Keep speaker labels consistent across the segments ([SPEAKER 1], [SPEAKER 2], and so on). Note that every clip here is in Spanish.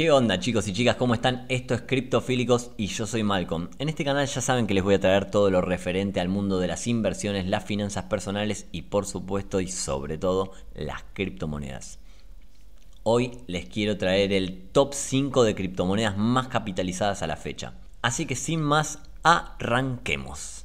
[SPEAKER 1] ¿Qué onda chicos y chicas? ¿Cómo están? Esto es Criptofílicos y yo soy Malcolm. En este canal ya saben que les voy a traer todo lo referente al mundo de las inversiones, las finanzas personales y por supuesto y sobre todo las criptomonedas. Hoy les quiero traer el top 5 de criptomonedas más capitalizadas a la fecha. Así que sin más, arranquemos.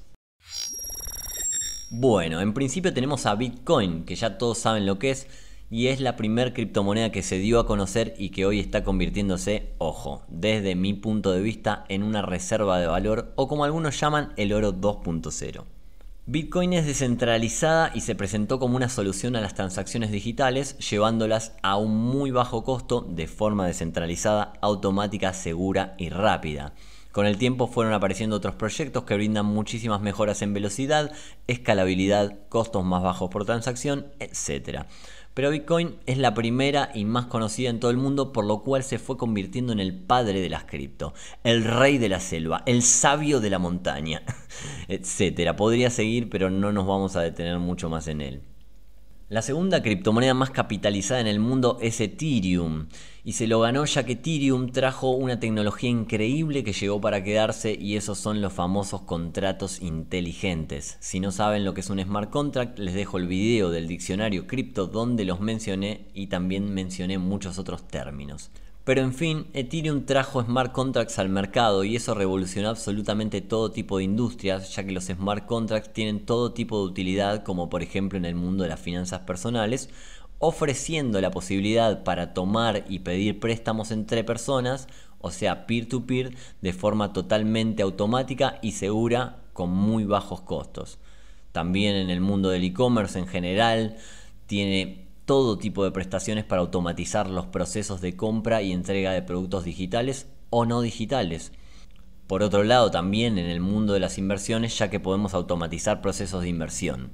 [SPEAKER 1] Bueno, en principio tenemos a Bitcoin, que ya todos saben lo que es y es la primer criptomoneda que se dio a conocer y que hoy está convirtiéndose, ojo, desde mi punto de vista, en una reserva de valor o como algunos llaman el oro 2.0. Bitcoin es descentralizada y se presentó como una solución a las transacciones digitales, llevándolas a un muy bajo costo de forma descentralizada, automática, segura y rápida. Con el tiempo fueron apareciendo otros proyectos que brindan muchísimas mejoras en velocidad, escalabilidad, costos más bajos por transacción, etc. Pero Bitcoin es la primera y más conocida en todo el mundo, por lo cual se fue convirtiendo en el padre de las cripto, el rey de la selva, el sabio de la montaña, etc. Podría seguir, pero no nos vamos a detener mucho más en él. La segunda criptomoneda más capitalizada en el mundo es Ethereum y se lo ganó ya que Ethereum trajo una tecnología increíble que llegó para quedarse y esos son los famosos contratos inteligentes. Si no saben lo que es un smart contract, les dejo el video del diccionario cripto donde los mencioné y también mencioné muchos otros términos. Pero en fin, Ethereum trajo smart contracts al mercado y eso revolucionó absolutamente todo tipo de industrias, ya que los smart contracts tienen todo tipo de utilidad, como por ejemplo en el mundo de las finanzas personales, ofreciendo la posibilidad para tomar y pedir préstamos entre personas, o sea, peer-to-peer, de forma totalmente automática y segura con muy bajos costos. También en el mundo del e-commerce en general, tiene todo tipo de prestaciones para automatizar los procesos de compra y entrega de productos digitales o no digitales. Por otro lado, también en el mundo de las inversiones, ya que podemos automatizar procesos de inversión.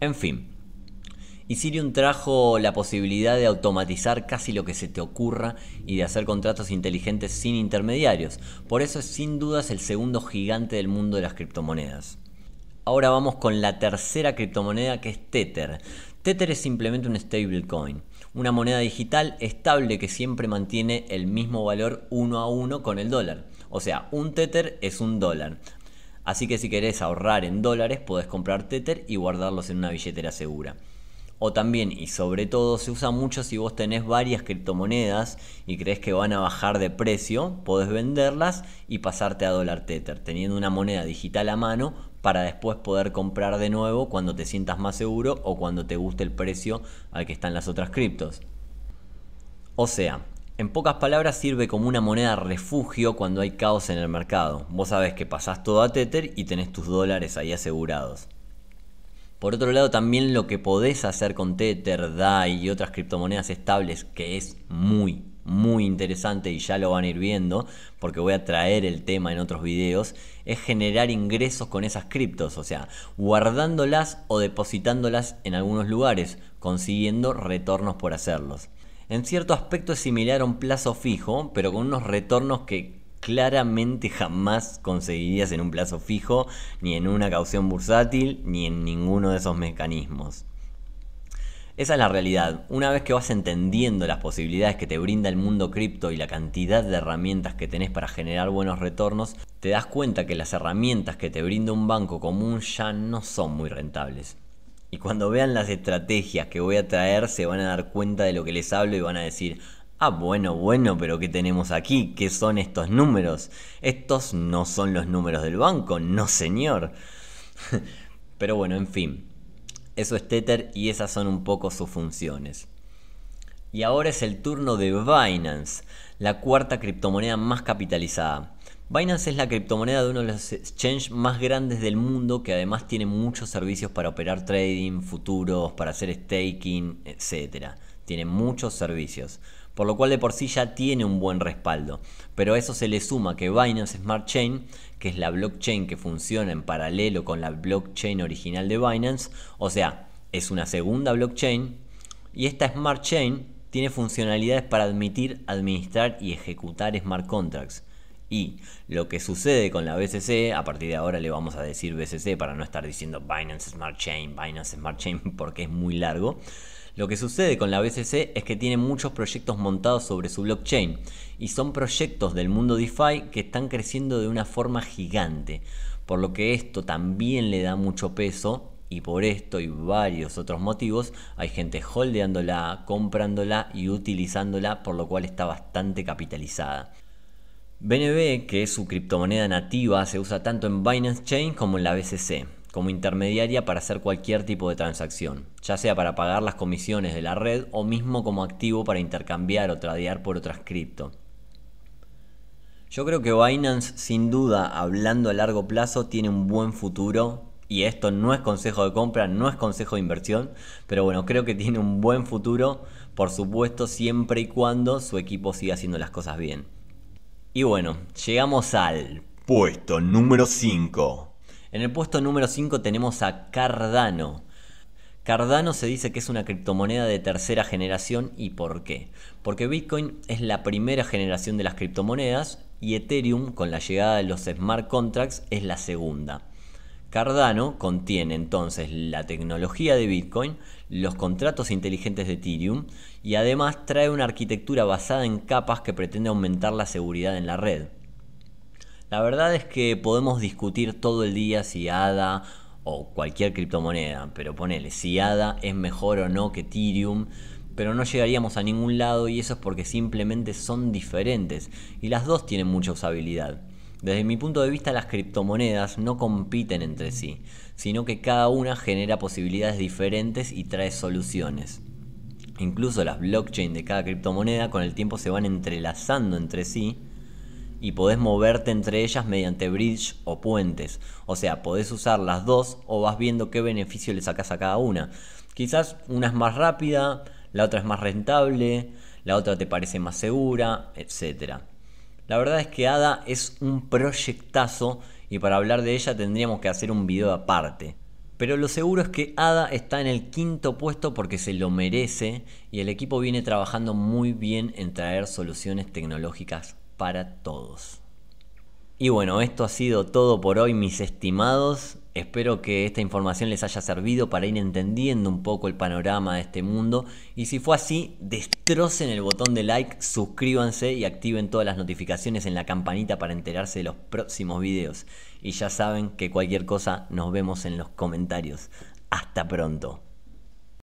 [SPEAKER 1] En fin, Ethereum trajo la posibilidad de automatizar casi lo que se te ocurra y de hacer contratos inteligentes sin intermediarios. Por eso es sin dudas el segundo gigante del mundo de las criptomonedas. Ahora vamos con la tercera criptomoneda que es Tether. Tether es simplemente un stablecoin, una moneda digital estable que siempre mantiene el mismo valor uno a uno con el dólar. O sea, un Tether es un dólar. Así que si querés ahorrar en dólares, podés comprar Tether y guardarlos en una billetera segura. O también y sobre todo se usa mucho si vos tenés varias criptomonedas y crees que van a bajar de precio, podés venderlas y pasarte a dólar tether, teniendo una moneda digital a mano para después poder comprar de nuevo cuando te sientas más seguro o cuando te guste el precio al que están las otras criptos. O sea, en pocas palabras sirve como una moneda refugio cuando hay caos en el mercado. Vos sabés que pasás todo a Tether y tenés tus dólares ahí asegurados. Por otro lado, también lo que podés hacer con Tether, DAI y otras criptomonedas estables, que es muy, muy interesante y ya lo van a ir viendo, porque voy a traer el tema en otros videos, es generar ingresos con esas criptos, o sea, guardándolas o depositándolas en algunos lugares, consiguiendo retornos por hacerlos. En cierto aspecto es similar a un plazo fijo, pero con unos retornos que claramente jamás conseguirías en un plazo fijo, ni en una caución bursátil, ni en ninguno de esos mecanismos. Esa es la realidad. Una vez que vas entendiendo las posibilidades que te brinda el mundo cripto y la cantidad de herramientas que tenés para generar buenos retornos, te das cuenta que las herramientas que te brinda un banco común ya no son muy rentables. Y cuando vean las estrategias que voy a traer, se van a dar cuenta de lo que les hablo y van a decir, Ah, bueno, bueno, pero ¿qué tenemos aquí? ¿Qué son estos números? Estos no son los números del banco, no señor. pero bueno, en fin. Eso es Tether y esas son un poco sus funciones. Y ahora es el turno de Binance, la cuarta criptomoneda más capitalizada. Binance es la criptomoneda de uno de los exchanges más grandes del mundo que además tiene muchos servicios para operar trading, futuros, para hacer staking, etc. Tiene muchos servicios por lo cual de por sí ya tiene un buen respaldo. Pero a eso se le suma que Binance Smart Chain, que es la blockchain que funciona en paralelo con la blockchain original de Binance, o sea, es una segunda blockchain, y esta Smart Chain tiene funcionalidades para admitir, administrar y ejecutar smart contracts. Y lo que sucede con la BCC, a partir de ahora le vamos a decir BCC para no estar diciendo Binance Smart Chain, Binance Smart Chain porque es muy largo. Lo que sucede con la BCC es que tiene muchos proyectos montados sobre su blockchain y son proyectos del mundo DeFi que están creciendo de una forma gigante, por lo que esto también le da mucho peso y por esto y varios otros motivos hay gente holdeándola, comprándola y utilizándola, por lo cual está bastante capitalizada. BNB, que es su criptomoneda nativa, se usa tanto en Binance Chain como en la BCC como intermediaria para hacer cualquier tipo de transacción, ya sea para pagar las comisiones de la red o mismo como activo para intercambiar o tradear por otras cripto. Yo creo que Binance, sin duda, hablando a largo plazo, tiene un buen futuro. Y esto no es consejo de compra, no es consejo de inversión, pero bueno, creo que tiene un buen futuro, por supuesto, siempre y cuando su equipo siga haciendo las cosas bien. Y bueno, llegamos al puesto número 5. En el puesto número 5 tenemos a Cardano. Cardano se dice que es una criptomoneda de tercera generación y ¿por qué? Porque Bitcoin es la primera generación de las criptomonedas y Ethereum con la llegada de los smart contracts es la segunda. Cardano contiene entonces la tecnología de Bitcoin, los contratos inteligentes de Ethereum y además trae una arquitectura basada en capas que pretende aumentar la seguridad en la red. La verdad es que podemos discutir todo el día si ADA o cualquier criptomoneda, pero ponele, si ADA es mejor o no que Ethereum, pero no llegaríamos a ningún lado y eso es porque simplemente son diferentes y las dos tienen mucha usabilidad. Desde mi punto de vista las criptomonedas no compiten entre sí, sino que cada una genera posibilidades diferentes y trae soluciones. Incluso las blockchain de cada criptomoneda con el tiempo se van entrelazando entre sí y podés moverte entre ellas mediante bridge o puentes. O sea, podés usar las dos o vas viendo qué beneficio le sacas a cada una. Quizás una es más rápida, la otra es más rentable, la otra te parece más segura, etc. La verdad es que ADA es un proyectazo y para hablar de ella tendríamos que hacer un video aparte. Pero lo seguro es que ADA está en el quinto puesto porque se lo merece y el equipo viene trabajando muy bien en traer soluciones tecnológicas para todos. Y bueno, esto ha sido todo por hoy, mis estimados. Espero que esta información les haya servido para ir entendiendo un poco el panorama de este mundo. Y si fue así, destrocen el botón de like, suscríbanse y activen todas las notificaciones en la campanita para enterarse de los próximos videos. Y ya saben que cualquier cosa nos vemos en los comentarios. Hasta pronto.